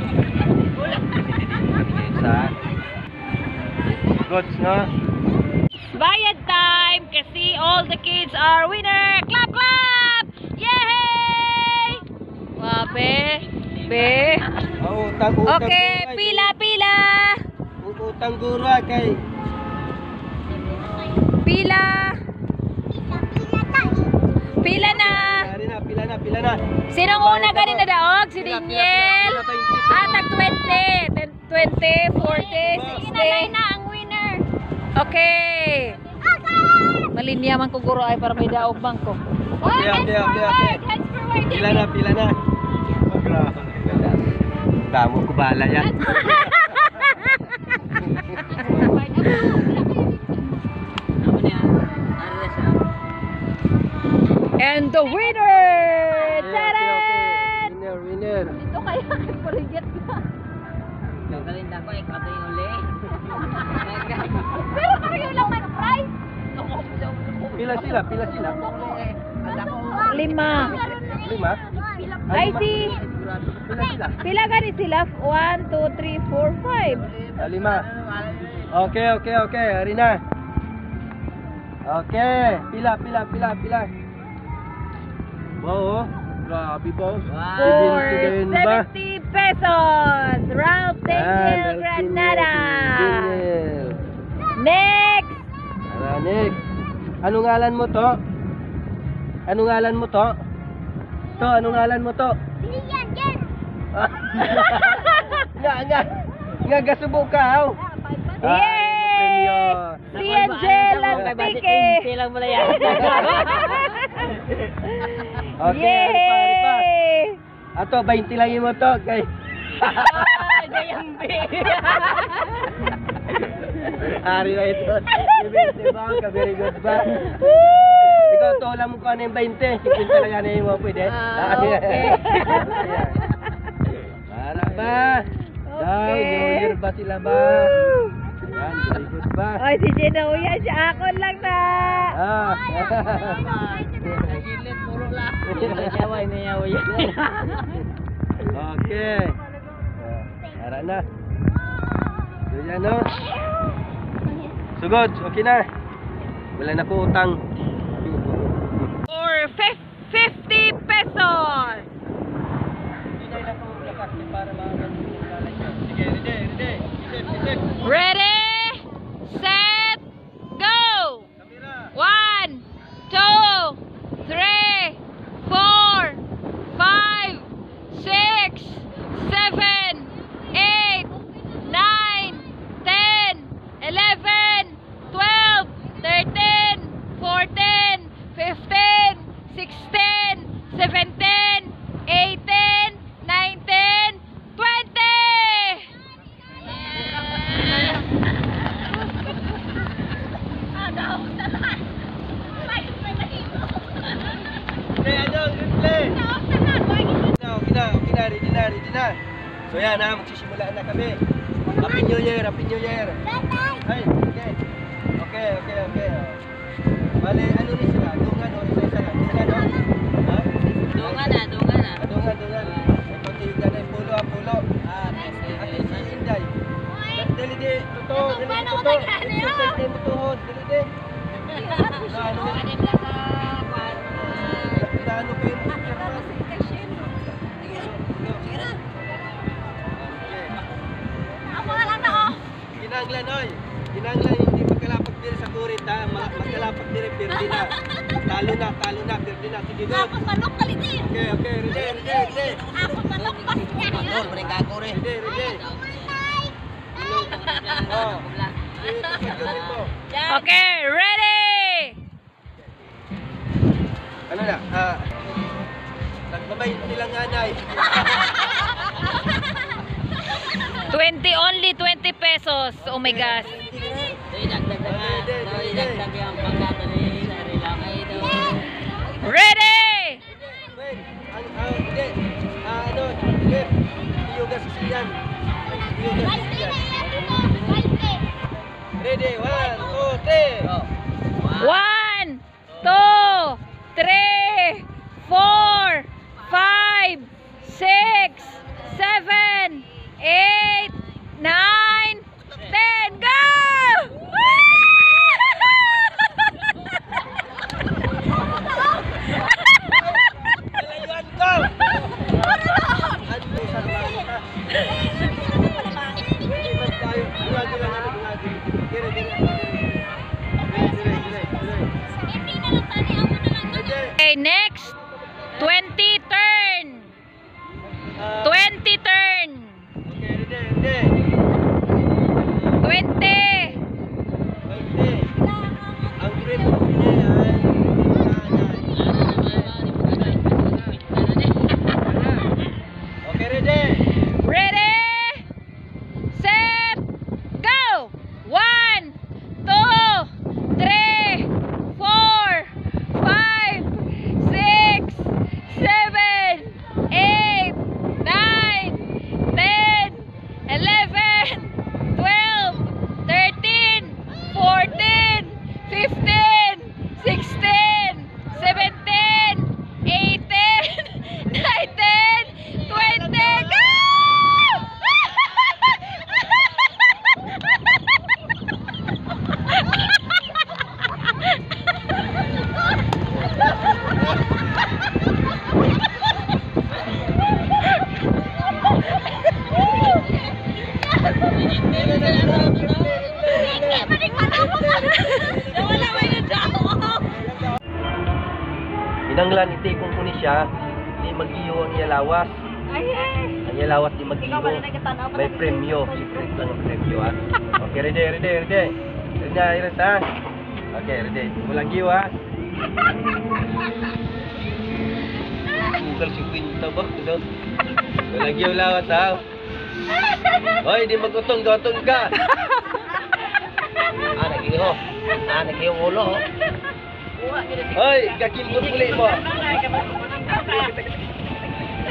din sa Goods, no? Bayad time kasi all the kids are winner! Clap, clap! Yay! Wabe! Be! Oh, utang, utang. Okay, pila, pila! Utang guro ay, kay. Pila! Pila na! Pila na, pila na, pila na. Sinong una ganin na daog? Si Pila, pila, Daniel? pila, pila, pila. Ah, tag 20. 10, 20, 40, 60. na ang winner. Okay. Malinya man ko guro ay para may daog bangko. Okay, okay, okay, okay. Pila na, pila na. Damo ko bala yan. And the winner! Okay. Winner, winner. Ito kaya kipuriget ka. Gagaling ako, ikaw ito yung uli. Pero kayo lang man prize. Pila sila, pila sila. Lima. Lima? Ay si Pila sila. Pila gani sila? 1, 2, 3, 4, 5. Ah, lima. Okay, okay, okay. Hari na. Okay. Pila, pila, pila, pila. Wow, oh. Grabe, boss. For Bibin ba? 70 pesos. Ralph Ah, Daniel Granada. Daniel. Next. Tara, next. Anong ngalan mo to? Anong ngalan mo to? To, anong ngalan mo to? Ah. nga, nga. Nga, gasubo ka, aw. Ah, Yay! Si Angel Antique. lang mo na yan. Okay, pa? Yay! Ato, 20 lang yung mo to. Kay... Jayambi. Ari na ito. Di ba? Ka very good ba? Ikaw, to lang mo ko ano yung 20. 50 lang yan yung mo pwede. Ah, okay. Para ba? Daw, Year ba sila ba? Yan, very good ba? Oy, si Gina Uya, siya ako lang na. Ah. Gilid, puro lang. Nayawa, nayawa yan. okay. Tara na. So yan no. Sugod, okay na. Wala na po utang. For fif- 50 pesos. Sige, ready, ready. Isip, isip. Ready, set, go! Kamera. One, two, three, four, five, six, seven, eight, nine, ten, eleven, twelve, thirteen, fourteen, fifteen, sixteen, seventeen, eighteen, nineteen, twenty! Okay, ano, replay. Okay na, okay na, okay na, ready na, na. So yan ha, magsisimula na kami. Happy New Year, Happy New Year. Ay, okay. Okay, okay, okay. Bale, ano ni sila? Dungan o isa-isa lang? Isa lang, no? Ha? Dunga na, dunga na. Ah, Dungan, dungan. Ito, tiga na yung pulo, ah, pulo. Ah, next At day. si Inday. Dali di, totoo, dali di, totoo. Exercise din tuhod, dali di. Ano? Anim lang sa kwan. Plano kayo mo. Kinanglan, oy. Kinanglan, hindi magkalapag diri sa kurit, ha? Ma- Magkalapag diri, pirdi na. Talo na, talo na, birdi na. Sige, go. Ako manok kaliti. Okay, okay, ready, ready, ready. Ako manok pas niya. Ready, ready. Oh. Sige, pagkagunin mo. Okay, ready! Ano na? Ah. Nagbabay nilang anay. 20 only 20 pesos. Oh my gosh. Dagdag na nga. Doy, dagdag yung pagkatali. Sari lang kayo doon. Ready! Ang, ang, hindi. Ah, ano, sa siyan. Ready, one, two, three. Nawala mo yung tao. Inanglan iti kung kuni siya, di mag-iyo ang yalawas. Ay, ay. Ang yalawas di mag-iyo. Na? May premyo. Secret lang ang premyo ha. Okay, ready, ready, ready. Ready na, Iris ha. Okay, ready. Walang iyo ha. Google si Quinta ba? Ito. Walang iyo lawas ha. Hoy, di magutong-gotong ka. Ah, nag-iyo. Ah, nag-iyo ulo. Hoy, kakimbot muli mo.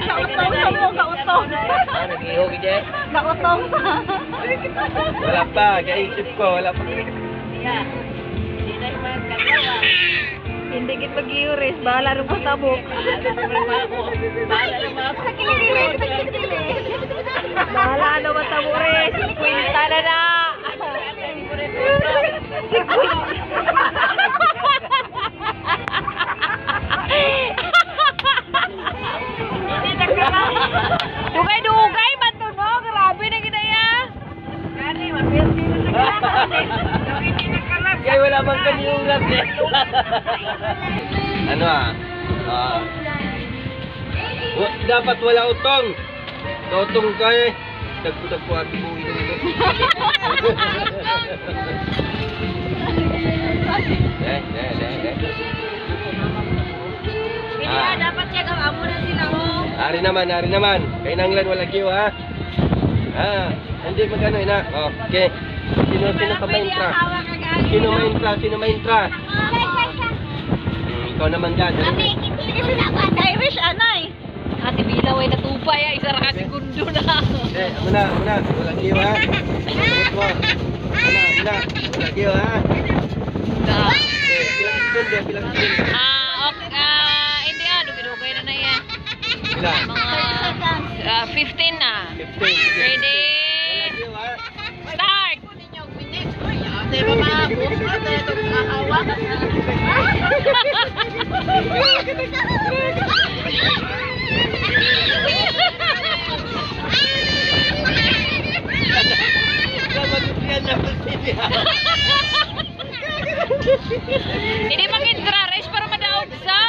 Kautong sa mo, kautong. Ah, nag-iyo ka Kautong. Wala pa, kaisip ko, wala pa. Hindi kita giuris, bahala rin sa tabok. Sa kilikili, sa kilikili. Bahala ano ba tabok rin? Kwinta na na. Dugay-dugay man to no, grabe na ginaya. Kaya wala bang kaniulat eh. ano ah? Wa- dapat wala utong. Totong ka eh. Dagpo-dagpo at mo ino ino. Eh, eh, eh, eh. Dapat siya na sila, oh. Ari naman, ari naman. Kay nanglan wala kiyo ha. Ah, hindi magano ina. Okay. Sino sino ka main tra? Sino main tra? Sino main tra? Hmm, ikaw naman dyan. Irish, anay. Ah, si Bilaw ay natupay ay isa ra ka segundo na. Eh, amo na, amo na. Wala kiyo ha. Sagot mo. Amo na, amo na. Wala kiyo ha. Ah, Eh, pilang segundo, pilang segundo. ah, okay, ah, hindi ah, dugay-dugay na na yan. Pila? Mga ah, 15 na. 15. Sige. Ready? Wala kiyo ha. Ini makin grares para madaog sa.